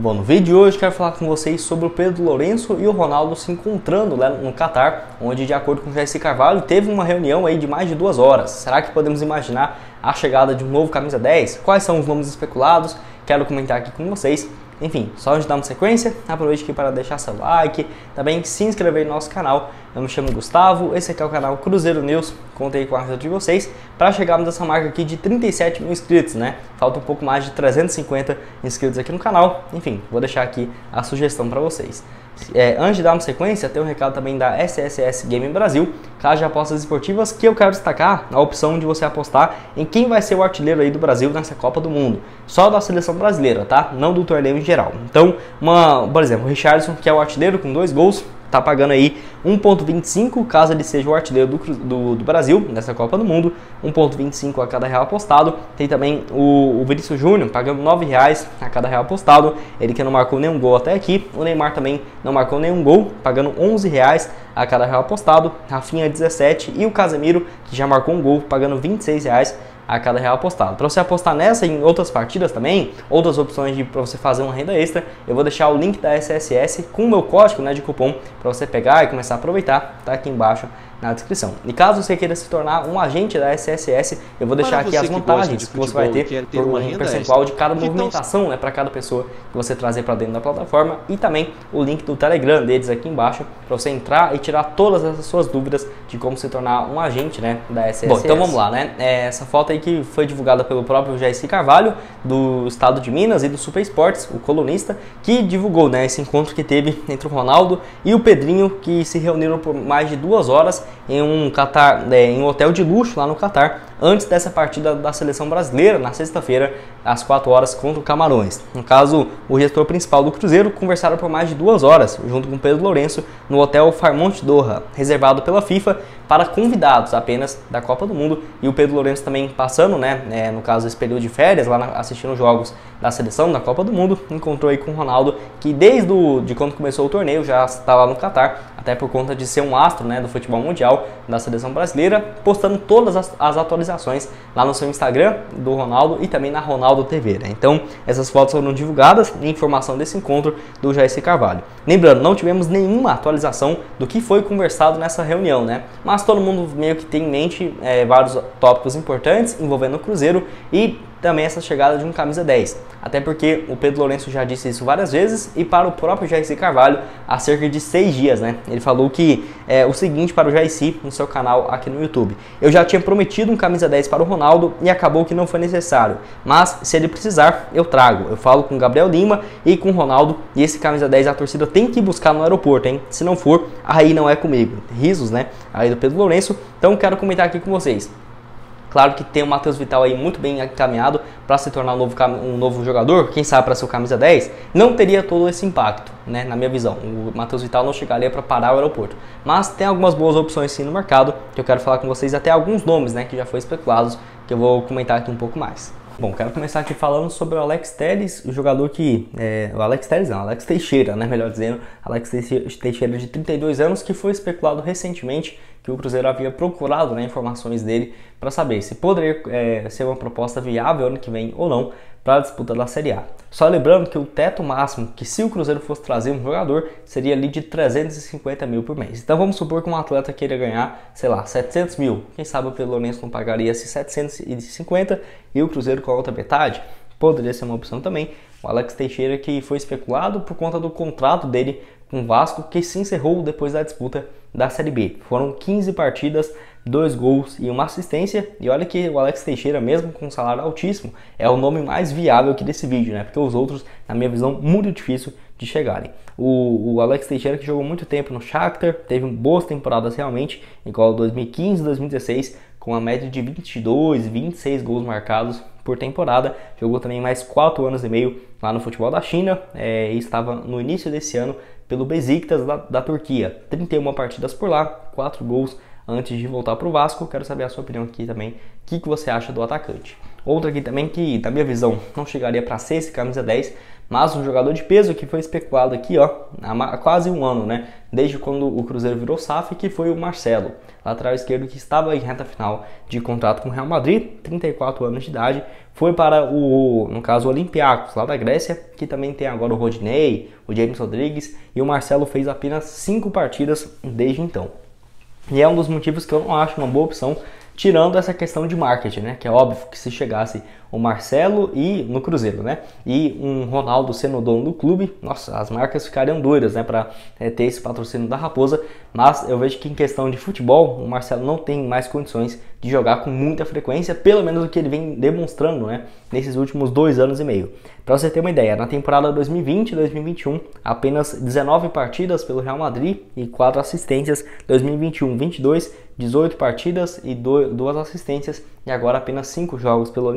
Bom, no vídeo de hoje quero falar com vocês sobre o Pedro Lourenço e o Ronaldo se encontrando lá no Catar, onde de acordo com o Carvalho teve uma reunião aí de mais de duas horas. Será que podemos imaginar a chegada de um novo camisa 10? Quais são os nomes especulados? Quero comentar aqui com vocês. Enfim, só antes de darmos sequência, aproveite aqui para deixar seu like, também se inscrever no nosso canal. Eu me chamo Gustavo, esse aqui é o canal Cruzeiro News, contei com a ajuda de vocês para chegarmos nessa marca aqui de 37 mil inscritos, né? Falta um pouco mais de 350 inscritos aqui no canal. Enfim, vou deixar aqui a sugestão para vocês. É, antes de darmos sequência, tem um recado também da SSS Game Brasil, casa de apostas esportivas, que eu quero destacar a opção de você apostar em quem vai ser o artilheiro aí do Brasil nessa Copa do Mundo. Só da seleção brasileira, tá? Não do torneio em geral. Então, uma, por exemplo, o Richardson, que é o artilheiro com dois gols, tá pagando aí 1,25 caso ele seja o artilheiro do, do, do, Brasil nessa Copa do Mundo, 1,25 a cada real apostado. Tem também o, o Vinícius Júnior pagando 9 reais a cada real apostado, ele que não marcou nenhum gol até aqui. O Neymar também não marcou nenhum gol, pagando 11 reais a cada real apostado. Rafinha 17 e o Casemiro que já marcou um gol, pagando 26 reais a cada real apostado. Para você apostar nessa e em outras partidas também, outras opções para você fazer uma renda extra, eu vou deixar o link da SSS com o meu código né, de cupom para você pegar e começar a aproveitar, tá aqui embaixo na descrição. E caso você queira se tornar um agente da SSS, eu vou deixar aqui as vantagens que, que, você vai ter, ter por um percentual de cada movimentação, né, para cada pessoa que você trazer para dentro da plataforma e também o link do Telegram deles aqui embaixo para você entrar e tirar todas essas suas dúvidas de como se tornar um agente, né, da SSS. Bom, então vamos lá, né? É, essa foto aí que foi divulgada pelo próprio Jair Carvalho do Estado de Minas e do Super Esportes, o colunista, que divulgou, né, esse encontro que teve entre o Ronaldo e o Pedrinho, que se reuniram por mais de duas horas em um, Qatar, é, em um hotel de luxo lá no Catar, antes dessa partida da seleção brasileira, na sexta-feira, às 4 horas, contra o Camarões. No caso, o gestor principal do Cruzeiro conversaram por mais de duas horas, junto com Pedro Lourenço, no hotel Farmont Doha, reservado pela FIFA para convidados apenas da Copa do Mundo. E o Pedro Lourenço também passando, né, é, no caso, esse período de férias, lá na, assistindo jogos da seleção da Copa do Mundo, encontrou aí com o Ronaldo, que desde o, de quando começou o torneio já estava no Catar, até por conta de ser um astro né, do futebol mundial da seleção brasileira, postando todas as, as atualizações lá no seu Instagram do Ronaldo e também na Ronaldo TV. Né? Então, essas fotos foram divulgadas e informação desse encontro do Jair Carvalho. Lembrando, não tivemos nenhuma atualização do que foi conversado nessa reunião, né? Mas todo mundo meio que tem em mente é, vários tópicos importantes envolvendo o Cruzeiro e também essa chegada de um camisa 10. Até porque o Pedro Lourenço já disse isso várias vezes e para o próprio Jair Carvalho há cerca de seis dias, né? Ele falou que é o seguinte para o Jair no seu canal aqui no YouTube. Eu já tinha prometido um camisa 10 para o Ronaldo e acabou que não foi necessário. Mas se ele precisar, eu trago. Eu falo com o Gabriel Lima e com o Ronaldo e esse camisa 10 a torcida tem que buscar no aeroporto, hein? Se não for, aí não é comigo. Risos, né? Aí do Pedro Lourenço. Então quero comentar aqui com vocês. Claro que tem o Matheus Vital aí muito bem encaminhado para se tornar um novo, um novo jogador, quem sabe para ser o camisa 10, não teria todo esse impacto, né, na minha visão. O Matheus Vital não chegaria para parar o aeroporto. Mas tem algumas boas opções sim no mercado, que eu quero falar com vocês, até alguns nomes, né, que já foram especulados, que eu vou comentar aqui um pouco mais. Bom, quero começar aqui falando sobre o Alex Telles, o jogador que. É, o Alex Telles não, Alex Teixeira, né? Melhor dizendo, Alex Teixeira de 32 anos, que foi especulado recentemente que o Cruzeiro havia procurado né, informações dele para saber se poderia é, ser uma proposta viável ano que vem ou não para a disputa da Série A. Só lembrando que o teto máximo que se o Cruzeiro fosse trazer um jogador seria ali de 350 mil por mês. Então vamos supor que um atleta queira ganhar, sei lá, 700 mil. Quem sabe o Pelorense não pagaria esses 750 e o Cruzeiro com a outra metade? Poderia ser uma opção também. O Alex Teixeira que foi especulado por conta do contrato dele com o Vasco que se encerrou depois da disputa da Série B. Foram 15 partidas, dois gols e uma assistência. E olha que o Alex Teixeira, mesmo com um salário altíssimo, é o nome mais viável aqui desse vídeo, né? Porque os outros, na minha visão, muito difícil de chegarem. O, o Alex Teixeira que jogou muito tempo no Shakhtar, teve boas temporadas realmente, igual 2015, 2016, com a média de 22, 26 gols marcados por temporada. Jogou também mais 4 anos e meio lá no futebol da China é, e estava no início desse ano pelo Besiktas da, da Turquia. 31 partidas por lá, 4 gols antes de voltar para o Vasco. Quero saber a sua opinião aqui também. O que, que você acha do atacante? Outra aqui também que, na minha visão, não chegaria para ser esse camisa 10, mas um jogador de peso que foi especulado aqui ó, há quase um ano, né? Desde quando o Cruzeiro virou SAF, que foi o Marcelo, lateral esquerdo que estava em reta final de contrato com o Real Madrid, 34 anos de idade, foi para o, no caso, o Olympiacos, lá da Grécia, que também tem agora o Rodinei, o James Rodrigues, e o Marcelo fez apenas 5 partidas desde então. E é um dos motivos que eu não acho uma boa opção tirando essa questão de marketing, né? Que é óbvio que se chegasse o Marcelo e no Cruzeiro, né? E um Ronaldo sendo dono do clube, nossa, as marcas ficariam doidas, né? Para é, ter esse patrocínio da Raposa. Mas eu vejo que em questão de futebol, o Marcelo não tem mais condições de jogar com muita frequência, pelo menos o que ele vem demonstrando, né? Nesses últimos dois anos e meio. Para você ter uma ideia, na temporada 2020-2021, apenas 19 partidas pelo Real Madrid e 4 assistências. 2021-22, 18 partidas e 2 assistências. E agora apenas 5 jogos pelo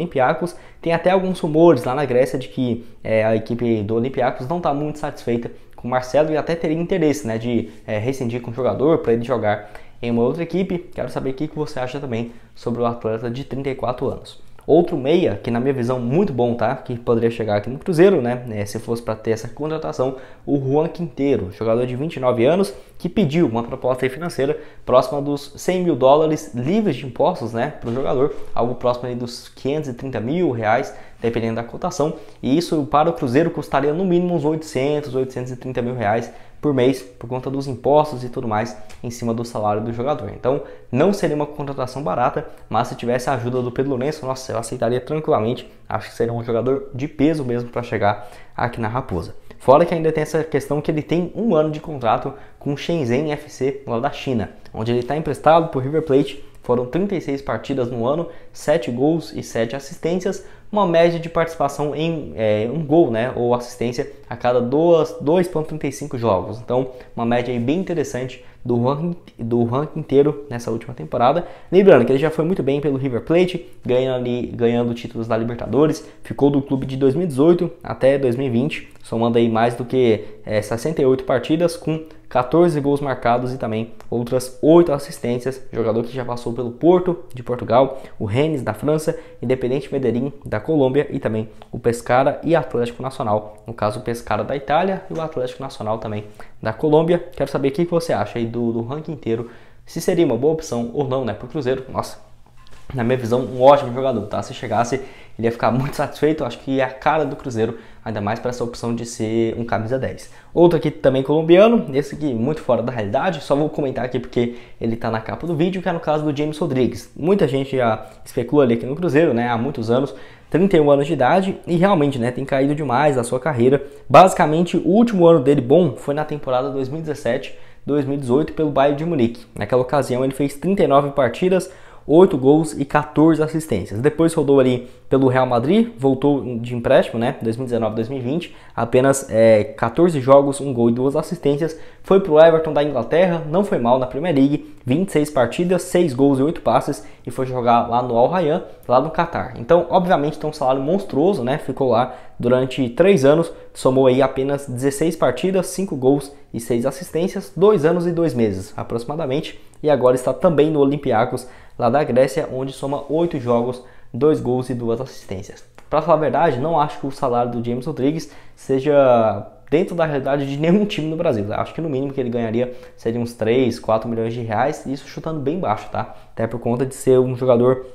Olympiacos. Tem até alguns rumores lá na Grécia de que é, a equipe do Olympiacos não está muito satisfeita com o Marcelo e até teria interesse né, de é, rescindir com o jogador para ele jogar em uma outra equipe. Quero saber o que você acha também sobre o atleta de 34 anos. Outro meia, que na minha visão muito bom, tá? Que poderia chegar aqui no Cruzeiro, né? É, se fosse para ter essa contratação, o Juan Quinteiro, jogador de 29 anos, que pediu uma proposta financeira próxima dos 100 mil dólares livres de impostos, né? Para o jogador, algo próximo dos 530 mil reais, dependendo da cotação. E isso para o Cruzeiro custaria no mínimo uns 800, 830 mil reais por mês por conta dos impostos e tudo mais em cima do salário do jogador. Então não seria uma contratação barata, mas se tivesse a ajuda do Pedro Lourenço, nossa, eu aceitaria tranquilamente. Acho que seria um jogador de peso mesmo para chegar aqui na Raposa. Fora que ainda tem essa questão que ele tem um ano de contrato com o Shenzhen FC lá da China, onde ele está emprestado por River Plate. Foram 36 partidas no ano, 7 gols e 7 assistências, uma média de participação em é, um gol, né, ou assistência a cada 2,35 jogos. Então, uma média bem interessante do ranking, do ranking inteiro nessa última temporada. Lembrando que ele já foi muito bem pelo River Plate, ganhando, ali, ganhando títulos da Libertadores, ficou do clube de 2018 até 2020, somando aí mais do que é, 68 partidas com 14 gols marcados e também outras 8 assistências. Jogador que já passou pelo Porto de Portugal, o Rennes da França, Independente Medellín da Colômbia e também o Pescara e Atlético Nacional. No caso, o Pescara da Itália e o Atlético Nacional também da Colômbia. Quero saber o que você acha aí do, do ranking inteiro, se seria uma boa opção ou não, né, para o Cruzeiro. Nossa, na minha visão, um ótimo jogador, tá? Se chegasse, ele ia ficar muito satisfeito. Acho que é a cara do Cruzeiro, ainda mais para essa opção de ser um camisa 10. Outro aqui também colombiano, esse aqui muito fora da realidade, só vou comentar aqui porque ele tá na capa do vídeo, que é no caso do James Rodrigues. Muita gente já especula ele aqui no Cruzeiro, né, há muitos anos, 31 anos de idade e realmente, né, tem caído demais a sua carreira. Basicamente, o último ano dele bom foi na temporada 2017 2018 pelo Bayern de Munique. Naquela ocasião ele fez 39 partidas, 8 gols e 14 assistências. Depois rodou ali pelo Real Madrid, voltou de empréstimo, né? 2019-2020, apenas é, 14 jogos, 1 gol e 2 assistências. Foi para o Everton da Inglaterra, não foi mal na Premier League, 26 partidas, 6 gols e 8 passes e foi jogar lá no Al Rayyan, lá no Qatar. Então, obviamente, tem um salário monstruoso, né? Ficou lá durante 3 anos, somou aí apenas 16 partidas, 5 gols e 6 assistências, 2 anos e 2 meses aproximadamente, e agora está também no Olympiacos lá da Grécia, onde soma 8 jogos, 2 gols e 2 assistências. Para falar a verdade, não acho que o salário do James Rodrigues seja dentro da realidade de nenhum time no Brasil. Acho que no mínimo que ele ganharia seria uns 3, 4 milhões de reais, isso chutando bem baixo, tá? Até por conta de ser um jogador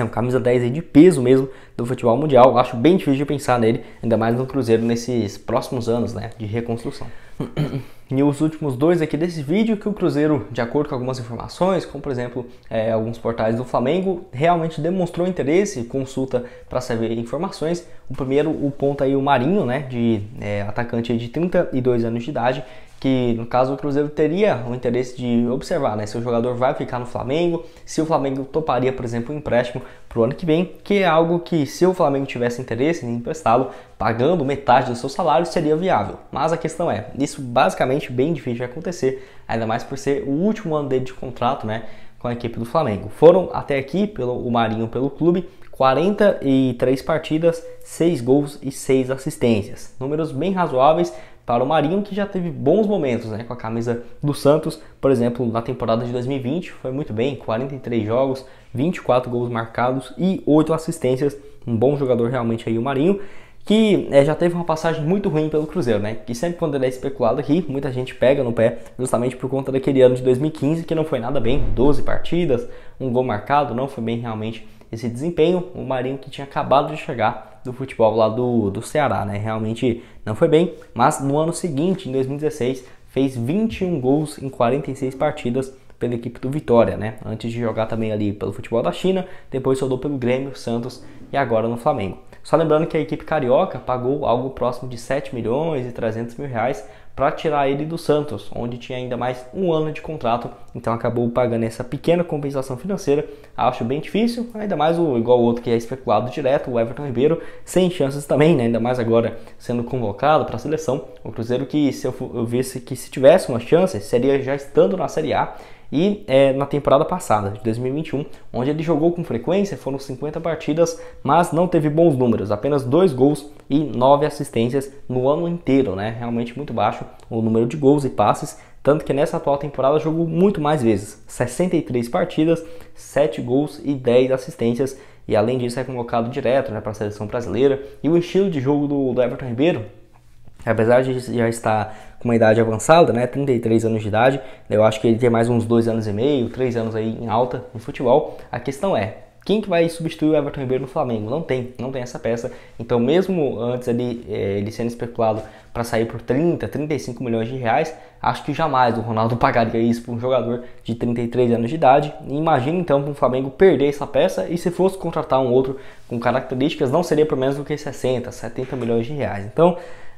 é um camisa 10 aí de peso mesmo do futebol mundial. Acho bem difícil de pensar nele, ainda mais no Cruzeiro nesses próximos anos né, de reconstrução. e os últimos dois aqui desse vídeo, que o Cruzeiro, de acordo com algumas informações, como por exemplo é, alguns portais do Flamengo, realmente demonstrou interesse, consulta para saber informações. O primeiro, o ponto aí, o Marinho, né, de é, atacante de 32 anos de idade, que no caso o Cruzeiro teria o interesse de observar né, se o jogador vai ficar no Flamengo, se o Flamengo toparia, por exemplo, um empréstimo para o ano que vem, que é algo que se o Flamengo tivesse interesse em emprestá-lo, pagando metade do seu salário, seria viável. Mas a questão é, isso basicamente bem difícil de acontecer, ainda mais por ser o último ano dele de contrato né, com a equipe do Flamengo. Foram até aqui, pelo o Marinho pelo clube, 43 partidas, 6 gols e 6 assistências. Números bem razoáveis para o Marinho, que já teve bons momentos né, com a camisa do Santos. Por exemplo, na temporada de 2020 foi muito bem, 43 jogos, 24 gols marcados e 8 assistências. Um bom jogador realmente aí o Marinho. que é, já teve uma passagem muito ruim pelo Cruzeiro, né? Que sempre quando ele é especulado aqui, muita gente pega no pé, justamente por conta daquele ano de 2015 que não foi nada bem, 12 partidas, um gol marcado, não foi bem realmente esse desempenho. O Marinho que tinha acabado de chegar do futebol lá do, do Ceará, né? Realmente não foi bem, mas no ano seguinte, em 2016, fez 21 gols em 46 partidas pela equipe do Vitória, né? Antes de jogar também ali pelo futebol da China, depois rodou pelo Grêmio, Santos e agora no Flamengo. Só lembrando que a equipe carioca pagou algo próximo de 7 milhões e 300 mil reais para tirar ele do Santos, onde tinha ainda mais um ano de contrato, então acabou pagando essa pequena compensação financeira. Acho bem difícil, ainda mais o igual o outro que é especulado direto, o Everton Ribeiro, sem chances também, né? ainda mais agora sendo convocado para a seleção. O Cruzeiro que se eu, eu visse que se tivesse uma chance, seria já estando na Série A e é, na temporada passada, de 2021, onde ele jogou com frequência, foram 50 partidas, mas não teve bons números, apenas dois gols e nove assistências no ano inteiro, né? Realmente muito baixo o número de gols e passes, tanto que nessa atual temporada jogou muito mais vezes, 63 partidas, 7 gols e 10 assistências, e além disso é convocado direto né, para a seleção brasileira. E o estilo de jogo do, do Everton Ribeiro Apesar de já estar com uma idade avançada, né, 33 anos de idade, eu acho que ele tem mais uns dois anos e meio, três anos aí em alta no futebol. A questão é, quem que vai substituir o Everton Ribeiro no Flamengo? Não tem, não tem essa peça. Então, mesmo antes ele, é, ele sendo especulado para sair por 30, 35 milhões de reais, acho que jamais o Ronaldo pagaria isso para um jogador de 33 anos de idade. Imagina então para o Flamengo perder essa peça e se fosse contratar um outro com características, não seria por menos do que 60, 70 milhões de reais. Então,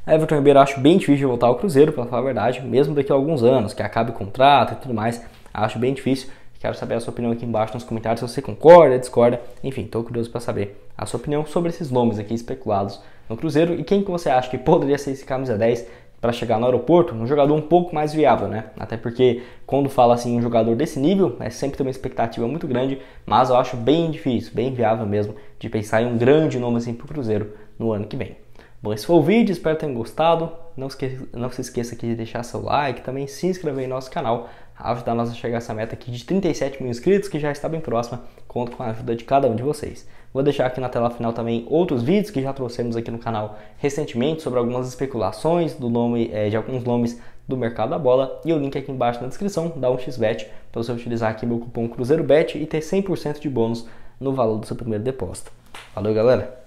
Everton Ribeiro acho bem difícil voltar ao Cruzeiro, para falar a verdade, mesmo daqui a alguns anos, que acabe o contrato e tudo mais, acho bem difícil. Quero saber a sua opinião aqui embaixo nos comentários, se você concorda, discorda, enfim, estou curioso para saber a sua opinião sobre esses nomes aqui especulados no Cruzeiro e quem que você acha que poderia ser esse camisa 10 para chegar no aeroporto, um jogador um pouco mais viável, né? Até porque quando fala assim um jogador desse nível, é sempre tem uma expectativa muito grande, mas eu acho bem difícil, bem viável mesmo de pensar em um grande nome assim para o Cruzeiro no ano que vem. Bom, esse foi o vídeo, espero que tenham gostado. Não, esque não se esqueça aqui de deixar seu like, também se inscrever em nosso canal, ajudar nós a chegar a essa meta aqui de 37 mil inscritos, que já está bem próxima. Conto com a ajuda de cada um de vocês. Vou deixar aqui na tela final também outros vídeos que já trouxemos aqui no canal recentemente sobre algumas especulações do nome, é, de alguns nomes do mercado da bola e o link aqui embaixo na descrição dá um xbet para você utilizar aqui meu cupom CruzeiroBet e ter 100% de bônus no valor do seu primeiro depósito. Valeu, galera!